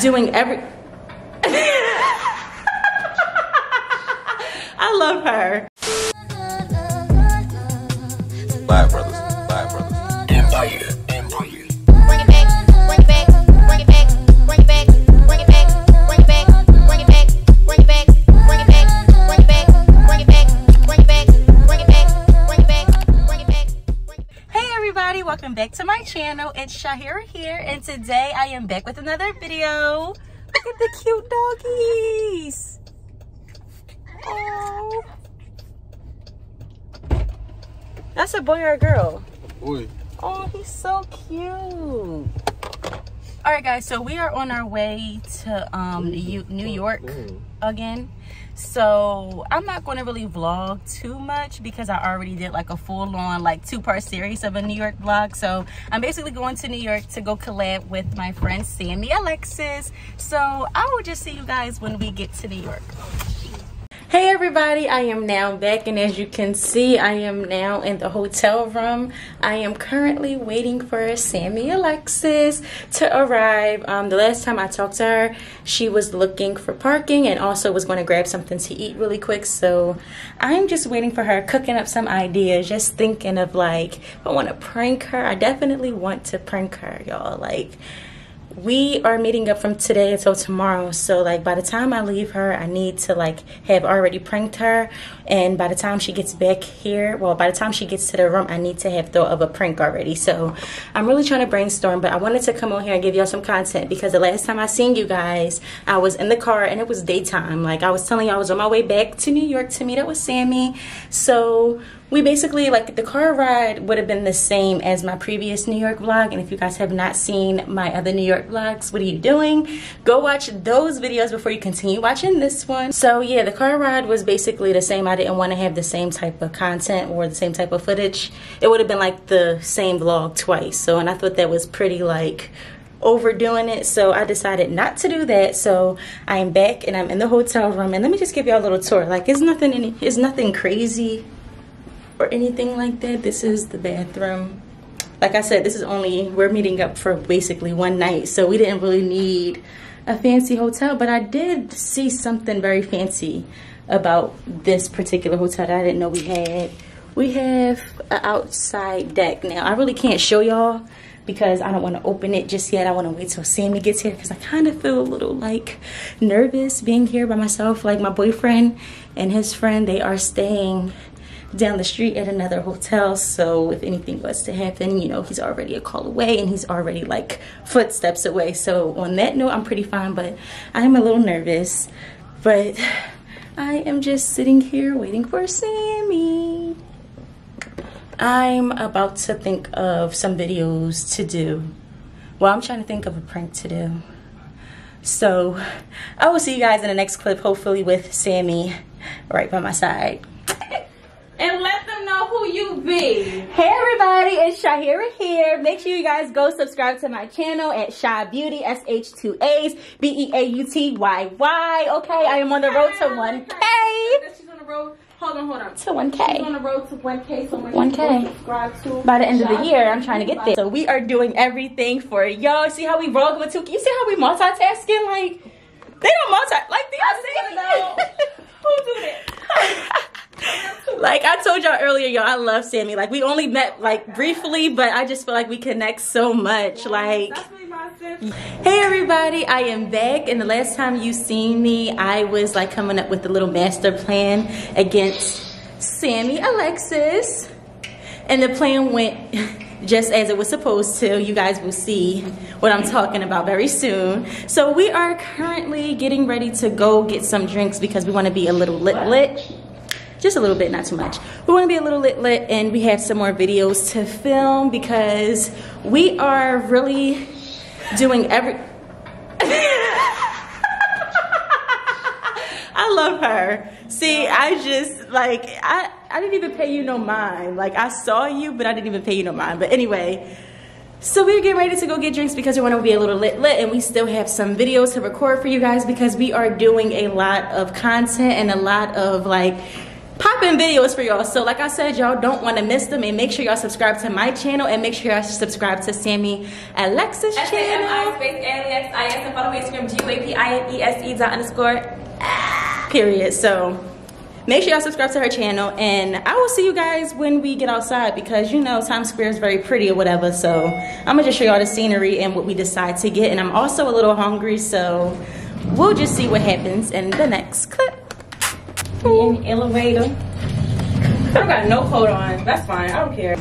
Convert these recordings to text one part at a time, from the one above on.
doing every. I love her. Black brothers, black brothers. Empire, welcome back to my channel. It's Shahirah here, and today I am back with another video. Look at the cute doggies. Oh. That's a boy or a girl? Boy, Oh, he's so cute. All right, guys. So we are on our way to um New York again. So I'm not going to really vlog too much because I already did like a full on like two part series of a New York vlog. So I'm basically going to New York to go collab with my friend Sami Alexis. So I will just see you guys when we get to New York. Hey everybody, I am now back and as you can see, I am now in the hotel room. I am currently waiting for Sami Alexis to arrive. Um, the last time I talked to her, she was looking for parking and also was going to grab something to eat really quick. So I'm just waiting for her, cooking up some ideas, just thinking of like, I want to prank her. I definitely want to prank her, y'all. Like, we are meeting up from today until tomorrow. So like by the time i leave her i need to like have already pranked her. And by the time she gets back here well by the time she gets to the room i need to have thought of a prank already. So i'm really trying to brainstorm but i wanted to come on here and give y'all some content because the last time i seen you guys i was in the car and it was daytime. Like i was telling you i was on my way back to new york to meet up with sami. So we basically like the car ride would have been the same as my previous New York vlog. And if you guys have not seen my other New York vlogs, what are you doing? Go watch those videos before you continue watching this one. So yeah, the car ride was basically the same. I didn't want to have the same type of content or the same type of footage. It would have been like the same vlog twice. So and I thought that was pretty like overdoing it so i decided not to do that so i am back and i'm in the hotel room and let me just give y'all a little tour like it's nothing any it's nothing crazy or anything like that. This is the bathroom. Like I said, this is only, we're meeting up for basically one night. So we didn't really need a fancy hotel, but I did see something very fancy about this particular hotel that I didn't know we had. We have an outside deck now. I really can't show y'all because I don't want to open it just yet. I want to wait till Sami gets here because I kind of feel a little like nervous being here by myself. Like my boyfriend and his friend, they are staying down the street at another hotel. So if anything was to happen, you know, he's already a call away and he's already like footsteps away. So on that note, I'm pretty fine, but I am a little nervous. But I am just sitting here waiting for Sami. I'm about to think of some videos to do. Well, I'm trying to think of a prank to do. So I will see you guys in the next clip, hopefully with Sami right by my side and let them know who you be. Hey everybody, it's Shahirah here. Make sure you guys go subscribe to my channel at Shaa Beautyy, S-H-2-A's, B-E-A-U-T-Y-Y. Okay, I am on the road to 1K. She's on the road. Hold on, hold on. To 1K. She's on the road to 1K. So 1K. sure subscribe to. By the end of the year, I'm trying to get there. So we are doing everything for y'all. See how we vlog with two? You see how we multitasking? Like, they don't multi, like, do y'all see? know. Who do that? like I told y'all earlier, y'all, I love Sami. Like we only met like briefly, but I just feel like we connect so much. Like That's really my sis. Hey everybody, I am back and the last time you seen me, I was like coming up with a little master plan against Sami Alexis. And the plan went just as it was supposed to. You guys will see what I'm talking about very soon. So we are currently getting ready to go get some drinks because we want to be a little lit lit. Just a little bit, not too much. We want to be a little lit lit and we have some more videos to film because we are really doing every I love her. See, I just like I I didn't even pay you no mind. Like I saw you, but I didn't even pay you no mind. But anyway, so we're getting ready to go get drinks because we want to be a little lit lit and we still have some videos to record for you guys because we are doing a lot of content and a lot of like popping videos for y'all. So like I said, y'all don't want to miss them and make sure y'all subscribe to my channel and make sure y'all subscribe to Sami Alexis channel. S-A-M-I space A-L-E-X-I-S and follow me Instagram G-U-A-P-I-N-E-S-E dot underscore. period so make sure y'all subscribe to her channel and i will see you guys when we get outside because you know times square is very pretty or whatever so i'm gonna just show y'all the scenery and what we decide to get and i'm also a little hungry so we'll just see what happens in the next clip in elevator. I don't got no coat on. That's fine. I don't care.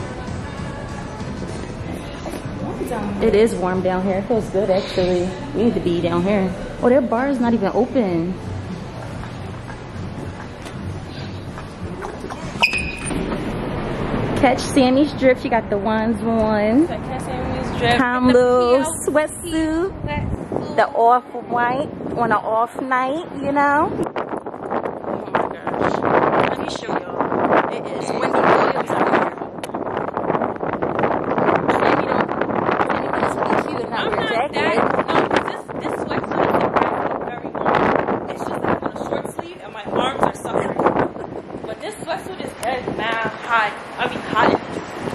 it is warm down here it feels good actually we need to be down here oh their bar is not even open catch sami's drip she got the ones on Tom little sweatsuit, the off white on an off night, you know. Oh my gosh. Let me show y'all. It is Wendy Williams out here. Sami don't, Sami wants to be cute and not I'm wear a not jacket. that. No, 'cause this this sweatsuit is surprisingly very warm. It's just that I'm on a short sleeve and my arms are suffering. But this sweatsuit is dead mad hot. I mean hot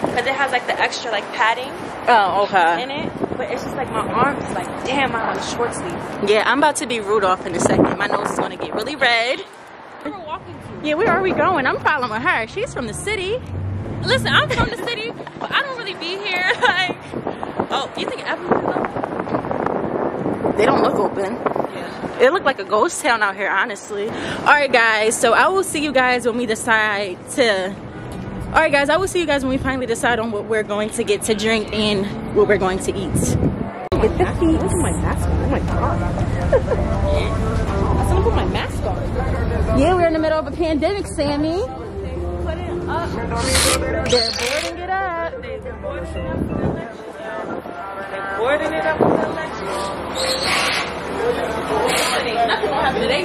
because it has like the extra like padding Oh, okay. in it. But it's just like my arms is like damn. I'm on a short sleeve. Yeah, I'm about to be Rudolph in a second. My nose is gonna get really red. Where we're walking to? Yeah, where are we going? I'm following her. She's from the city. Listen, I'm from the city, but I don't really be here. Like, oh, you think everyone's open? They don't look open. Yeah. It looked like a ghost town out here, honestly. All right, guys. So I will see you guys when we decide to. All right, guys. I will see you guys when we finally decide on what we're going to get to drink and what we're going to eat. Get the feet. My mask on? Oh my god. I still put my mask on. Yeah, we're in the middle of a pandemic, Sami. Put it up. They're boarding it up. They're boarding it up for the election. They're boarding it up for the election. Nothing gonna happen today.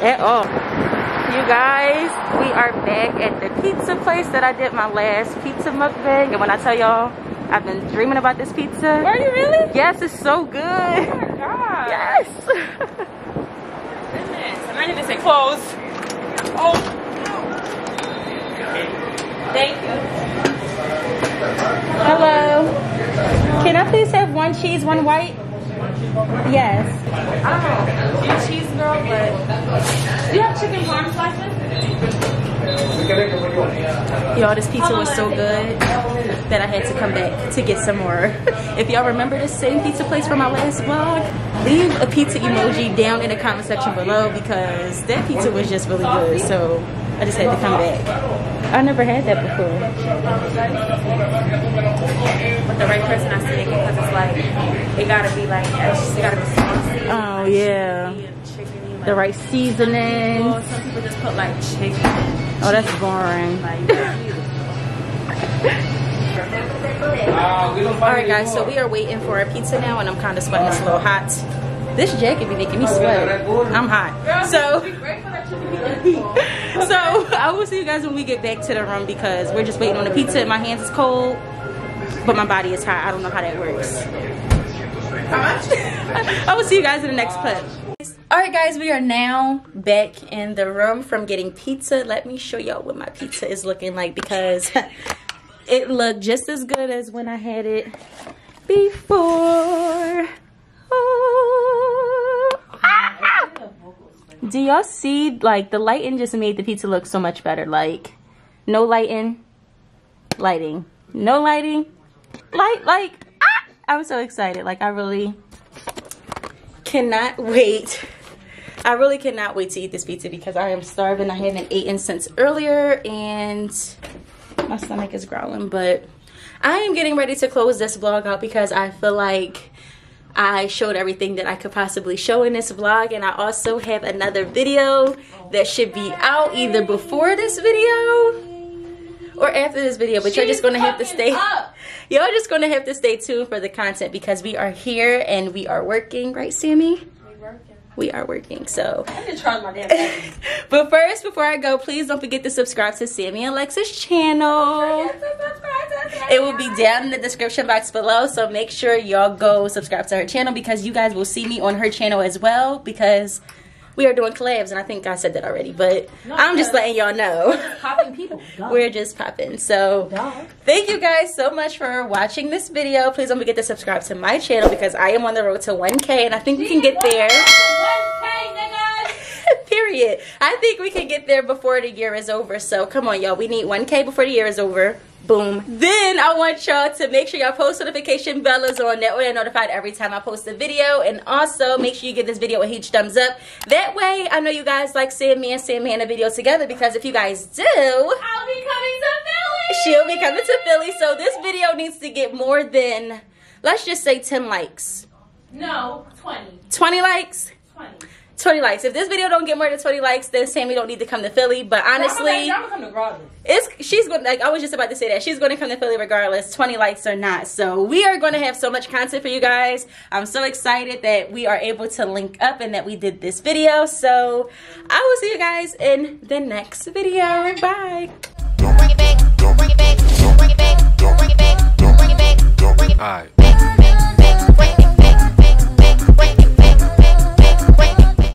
At all. You guys, we are back at the pizza place that I did my last pizza mukbang. And when I tell y'all, I've been dreaming about this pizza. Are you really? Yes, it's so good. Oh my god. Yes. Goodness. And I didn't say close. Oh. Thank you. Hello. Can I please have one cheese, one white? Yes. Oh, cheese girl, but do you have chicken parm slices? Y'all, this pizza was so good that I had to come back to get some more. if y'all remember this same pizza place from my last vlog, leave a pizza emoji down in the comment section below because that pizza was just really good. So I just had to come back. I never had that before. With the right person, I say it because it's like it gotta be like it gotta be saucy. Oh yeah. chickeny. Like, The right seasoning. Well, some people just put like chicken. Oh, that's boring. All right, guys. So we are waiting for our pizza now, and I'm kind of sweating. It's a little hot. This jacket be making me sweat. I'm hot. So, so I will see you guys when we get back to the room because we're just waiting on the pizza. And my hands is cold, but my body is hot. I don't know how that works. I will see you guys in the next clip. All right, guys, we are now back in the room from getting pizza. Let me show y'all what my pizza is looking like because it looked just as good as when I had it before. Oh. Ah! Do y'all see, like, the lighting just made the pizza look so much better. Like, no lighting, lighting, no lighting, light, like! I'm so excited. Like, I really cannot wait. I really cannot wait to eat this pizza because I am starving. I haven't eaten since earlier and my stomach is growling. But I am getting ready to close this vlog out because I feel like I showed everything that I could possibly show in this vlog. And I also have another video that should be out either before this video or after this video. But you're just going to have to stay. Y'all just going to have to stay tuned for the content because we are here and we are working. Right, Sami? We are working. So I didn't charge my damn but first, before I go, please don't forget to subscribe to Sami and Alexa's channel. It will be down in the description box below. So make sure y'all go subscribe to her channel because you guys will see me on her channel as well. Because we are doing collabs, and I think I said that already, but I'm just letting y'all know. Popping people. We're just popping. So thank you guys so much for watching this video. Please don't forget to subscribe to my channel because I am on the road to 1K and I think we can get there. 1K, niggas. Period. I think we can get there before the year is over. So come on, y'all. We need 1K before the year is over. Boom. Then I want y'all to make sure y'all post notification bell is on. That way I'm notified every time I post a video. And also make sure you give this video a huge thumbs up. That way I know you guys like seeing me and seeing me in a video together. Because if you guys do, I'll be coming to Philly. she'll be coming to Philly. So this video needs to get more than, let's just say 10 likes. No, 20. 20 likes? 20. 20 likes. If this video don't get more than 20 likes, then Sami don't need to come to Philly. But honestly, I'm gonna come to it's she's going like I was just about to say that she's going to come to Philly regardless, 20 likes or not. So we are going to have so much content for you guys. I'm so excited that we are able to link up and that we did this video. So I will see you guys in the next video. Bye. Bring it